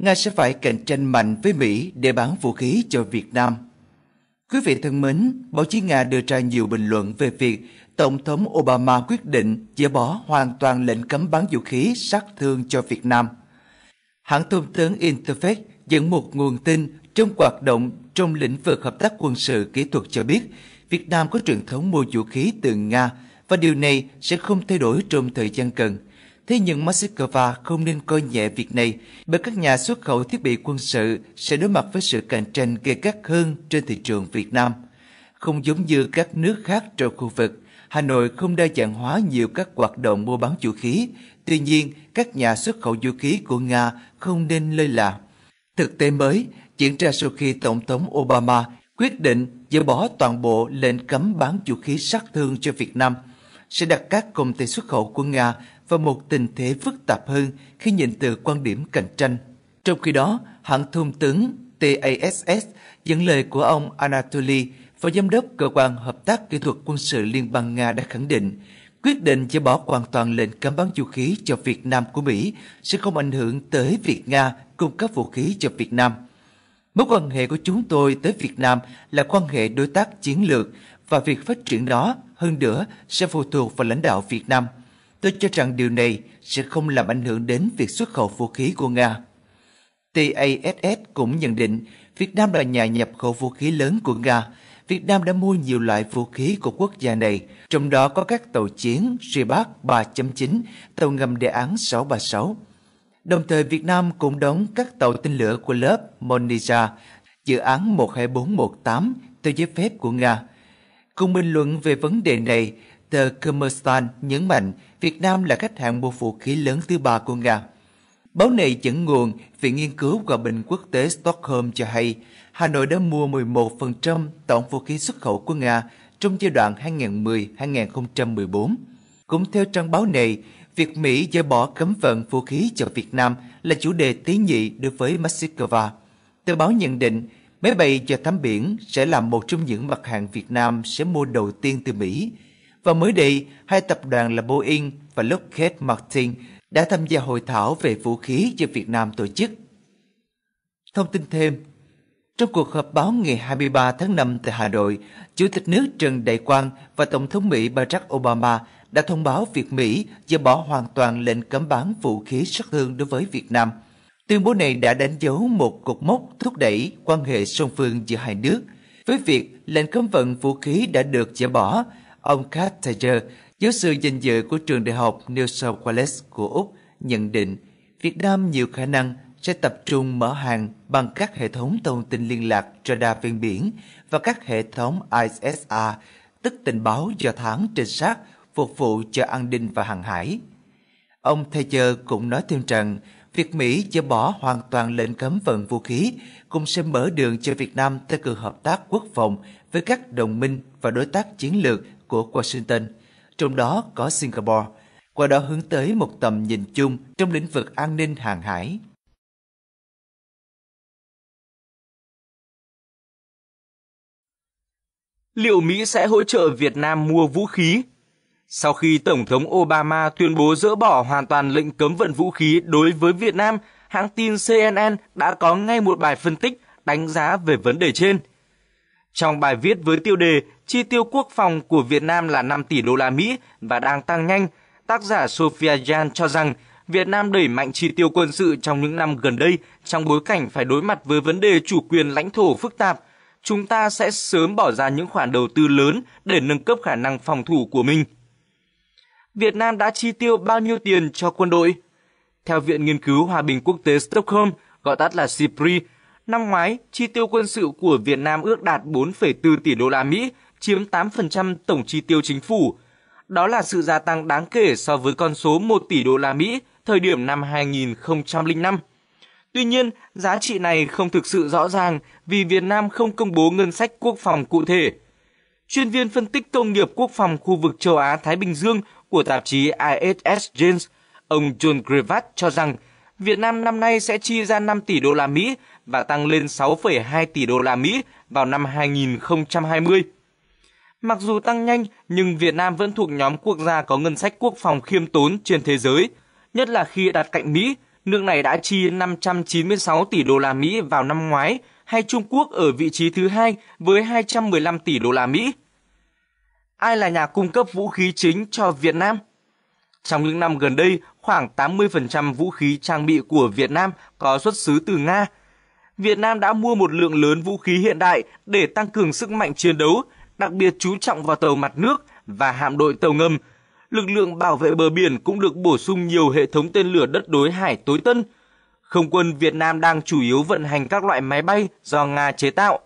Nga sẽ phải cạnh tranh mạnh với Mỹ để bán vũ khí cho Việt Nam. Quý vị thân mến, báo chí Nga đưa ra nhiều bình luận về việc Tổng thống Obama quyết định dỡ bỏ hoàn toàn lệnh cấm bán vũ khí sát thương cho Việt Nam. Hãng thông tấn Interfax dẫn một nguồn tin trong hoạt động trong lĩnh vực hợp tác quân sự kỹ thuật cho biết Việt Nam có truyền thống mua vũ khí từ Nga và điều này sẽ không thay đổi trong thời gian cần. Thế nhưng Moscow không nên coi nhẹ việc này bởi các nhà xuất khẩu thiết bị quân sự sẽ đối mặt với sự cạnh tranh gay gắt hơn trên thị trường Việt Nam. Không giống như các nước khác trong khu vực, Hà Nội không đa dạng hóa nhiều các hoạt động mua bán vũ khí. Tuy nhiên, các nhà xuất khẩu vũ khí của Nga không nên lơi là. Thực tế mới diễn ra sau khi Tổng thống Obama quyết định dỡ bỏ toàn bộ lệnh cấm bán vũ khí sát thương cho Việt Nam sẽ đặt các công ty xuất khẩu của Nga và một tình thế phức tạp hơn khi nhìn từ quan điểm cạnh tranh. Trong khi đó, hãng thông tấn TASS dẫn lời của ông Anatoly, phó giám đốc cơ quan hợp tác kỹ thuật quân sự Liên bang Nga đã khẳng định quyết định dỡ bỏ hoàn toàn lệnh cấm bán vũ khí cho Việt Nam của Mỹ sẽ không ảnh hưởng tới việc Nga cung cấp vũ khí cho Việt Nam. Mối quan hệ của chúng tôi tới Việt Nam là quan hệ đối tác chiến lược và việc phát triển đó hơn nữa sẽ phụ thuộc vào lãnh đạo Việt Nam. Tôi cho rằng điều này sẽ không làm ảnh hưởng đến việc xuất khẩu vũ khí của Nga. TASS cũng nhận định Việt Nam là nhà nhập khẩu vũ khí lớn của Nga. Việt Nam đã mua nhiều loại vũ khí của quốc gia này, trong đó có các tàu chiến Ribat 3.9, tàu ngầm đề án 636. Đồng thời Việt Nam cũng đóng các tàu tên lửa của lớp Monija, dự án 12418 theo giấy phép của Nga. Cùng bình luận về vấn đề này, tờ Kommersant nhấn mạnh Việt Nam là khách hàng mua vũ khí lớn thứ ba của Nga. Báo này dẫn nguồn Viện Nghiên cứu Hòa bình Quốc tế Stockholm cho hay Hà Nội đã mua 11% tổng vũ khí xuất khẩu của Nga trong giai đoạn 2010-2014. Cũng theo trang báo này, việc Mỹ dỡ bỏ cấm vận vũ khí cho Việt Nam là chủ đề tế nhị đối với Moscow. Tờ báo nhận định máy bay do thám biển sẽ là một trong những mặt hàng Việt Nam sẽ mua đầu tiên từ Mỹ. Và mới đây, hai tập đoàn là Boeing và Lockheed Martin đã tham gia hội thảo về vũ khí do Việt Nam tổ chức. Thông tin thêm, trong cuộc họp báo ngày 23 tháng 5 tại Hà Nội, Chủ tịch nước Trần Đại Quang và Tổng thống Mỹ Barack Obama đã thông báo việc Mỹ dỡ bỏ hoàn toàn lệnh cấm bán vũ khí sát thương đối với Việt Nam. Tuyên bố này đã đánh dấu một cột mốc thúc đẩy quan hệ song phương giữa hai nước. Với việc lệnh cấm vận vũ khí đã được dỡ bỏ, ông Kat Tiger, giáo sư danh dự của trường đại học New South Wales của Úc, nhận định Việt Nam nhiều khả năng sẽ tập trung mở hàng bằng các hệ thống thông tin liên lạc radar ven biển và các hệ thống ISR, tức tình báo do tháng trinh sát phục vụ cho an ninh và hàng hải. Ông Thayer cũng nói thêm rằng việc Mỹ dỡ bỏ hoàn toàn lệnh cấm vận vũ khí cũng sẽ mở đường cho Việt Nam tăng cường hợp tác quốc phòng với các đồng minh và đối tác chiến lược của Washington, trong đó có Singapore, qua đó hướng tới một tầm nhìn chung trong lĩnh vực an ninh hàng hải. Liệu Mỹ sẽ hỗ trợ Việt Nam mua vũ khí? Sau khi Tổng thống Obama tuyên bố dỡ bỏ hoàn toàn lệnh cấm vận vũ khí đối với Việt Nam, hãng tin CNN đã có ngay một bài phân tích đánh giá về vấn đề trên. Trong bài viết với tiêu đề Chi tiêu quốc phòng của Việt Nam là 5 tỷ đô la Mỹ và đang tăng nhanh, tác giả Sophia Jan cho rằng Việt Nam đẩy mạnh chi tiêu quân sự trong những năm gần đây trong bối cảnh phải đối mặt với vấn đề chủ quyền lãnh thổ phức tạp. Chúng ta sẽ sớm bỏ ra những khoản đầu tư lớn để nâng cấp khả năng phòng thủ của mình. Việt Nam đã chi tiêu bao nhiêu tiền cho quân đội? Theo Viện Nghiên cứu Hòa bình Quốc tế Stockholm, gọi tắt là SIPRI, năm ngoái, chi tiêu quân sự của Việt Nam ước đạt 4,4 tỷ đô la Mỹ, chiếm 8% tổng chi tiêu chính phủ. Đó là sự gia tăng đáng kể so với con số 1 tỷ đô la Mỹ thời điểm năm 2005. Tuy nhiên, giá trị này không thực sự rõ ràng vì Việt Nam không công bố ngân sách quốc phòng cụ thể. Chuyên viên phân tích công nghiệp quốc phòng khu vực châu Á-Thái Bình Dương của tạp chí ISS James, ông John Gravatt cho rằng Việt Nam năm nay sẽ chi ra 5 tỷ đô la Mỹ và tăng lên 6,2 tỷ đô la Mỹ vào năm 2020. Mặc dù tăng nhanh, nhưng Việt Nam vẫn thuộc nhóm quốc gia có ngân sách quốc phòng khiêm tốn trên thế giới, nhất là khi đặt cạnh Mỹ, nước này đã chi 596 tỷ đô la Mỹ vào năm ngoái, hay Trung Quốc ở vị trí thứ hai với 215 tỷ đô la Mỹ. Ai là nhà cung cấp vũ khí chính cho Việt Nam? Trong những năm gần đây, khoảng 80% vũ khí trang bị của Việt Nam có xuất xứ từ Nga. Việt Nam đã mua một lượng lớn vũ khí hiện đại để tăng cường sức mạnh chiến đấu, đặc biệt chú trọng vào tàu mặt nước và hạm đội tàu ngầm. Lực lượng bảo vệ bờ biển cũng được bổ sung nhiều hệ thống tên lửa đất đối hải tối tân. Không quân Việt Nam đang chủ yếu vận hành các loại máy bay do Nga chế tạo.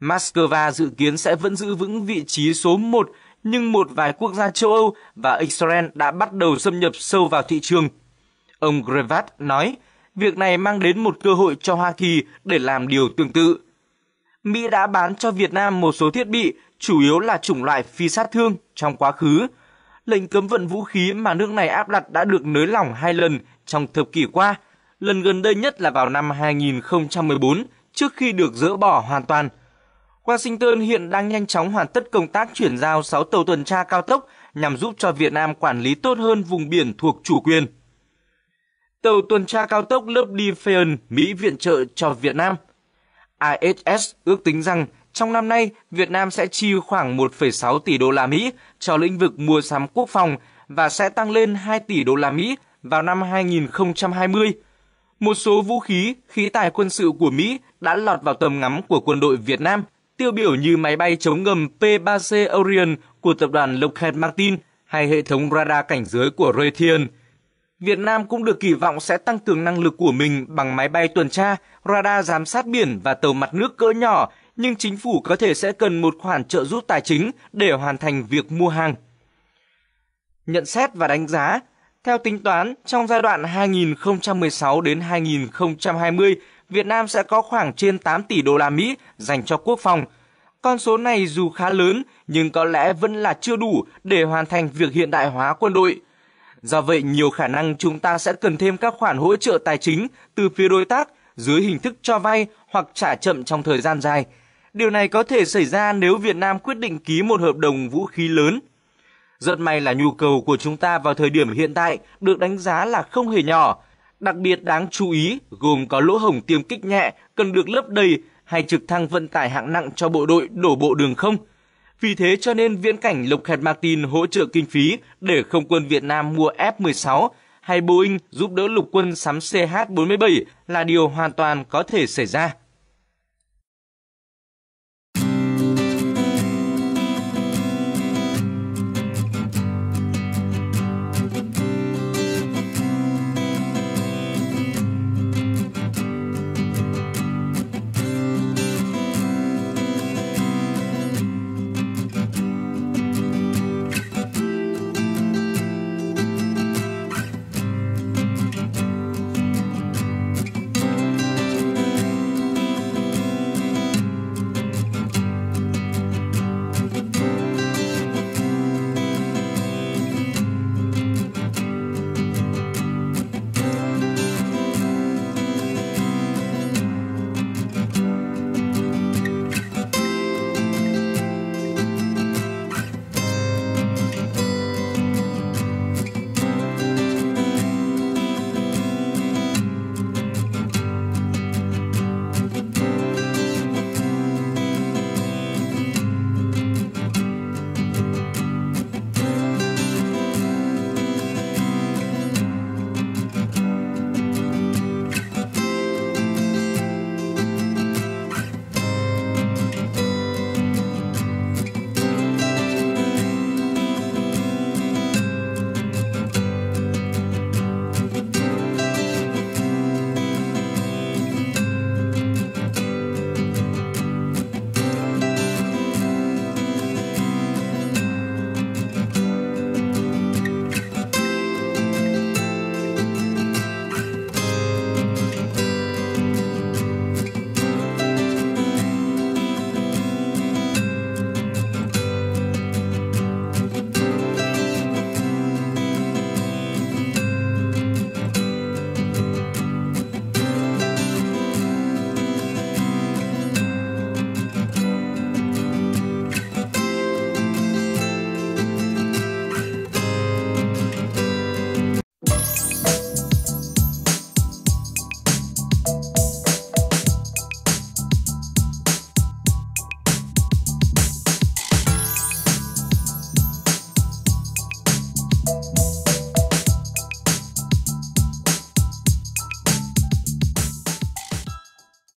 Moscow dự kiến sẽ vẫn giữ vững vị trí số 1 nhưng một vài quốc gia châu Âu và Israel đã bắt đầu xâm nhập sâu vào thị trường. Ông Grevat nói, việc này mang đến một cơ hội cho Hoa Kỳ để làm điều tương tự. Mỹ đã bán cho Việt Nam một số thiết bị, chủ yếu là chủng loại phi sát thương trong quá khứ. Lệnh cấm vận vũ khí mà nước này áp đặt đã được nới lỏng hai lần trong thập kỷ qua, lần gần đây nhất là vào năm 2014 trước khi được dỡ bỏ hoàn toàn – Washington hiện đang nhanh chóng hoàn tất công tác chuyển giao 6 tàu tuần tra cao tốc nhằm giúp cho Việt Nam quản lý tốt hơn vùng biển thuộc chủ quyền. Tàu tuần tra cao tốc lớp Defiant Mỹ viện trợ cho Việt Nam. IHS ước tính rằng trong năm nay, Việt Nam sẽ chi khoảng 1,6 tỷ đô la Mỹ cho lĩnh vực mua sắm quốc phòng và sẽ tăng lên 2 tỷ đô la Mỹ vào năm 2020. Một số vũ khí, khí tài quân sự của Mỹ đã lọt vào tầm ngắm của quân đội Việt Nam – tiêu biểu như máy bay chống ngầm P-3C Orion của tập đoàn Lockheed Martin hay hệ thống radar cảnh giới của Raytheon. Việt Nam cũng được kỳ vọng sẽ tăng cường năng lực của mình bằng máy bay tuần tra, radar giám sát biển và tàu mặt nước cỡ nhỏ, nhưng chính phủ có thể sẽ cần một khoản trợ giúp tài chính để hoàn thành việc mua hàng. Nhận xét và đánh giá theo tính toán, trong giai đoạn 2016 đến 2020, Việt Nam sẽ có khoảng trên 8 tỷ đô la Mỹ dành cho quốc phòng. Con số này dù khá lớn nhưng có lẽ vẫn là chưa đủ để hoàn thành việc hiện đại hóa quân đội. Do vậy, nhiều khả năng chúng ta sẽ cần thêm các khoản hỗ trợ tài chính từ phía đối tác dưới hình thức cho vay hoặc trả chậm trong thời gian dài. Điều này có thể xảy ra nếu Việt Nam quyết định ký một hợp đồng vũ khí lớn. Rất may là nhu cầu của chúng ta vào thời điểm hiện tại được đánh giá là không hề nhỏ, Đặc biệt đáng chú ý gồm có lỗ hổng tiêm kích nhẹ cần được lấp đầy hay trực thăng vận tải hạng nặng cho bộ đội đổ bộ đường không. Vì thế cho nên viễn cảnh Lockheed Martin hỗ trợ kinh phí để không quân Việt Nam mua F-16 hay Boeing giúp đỡ lục quân sắm CH-47 là điều hoàn toàn có thể xảy ra.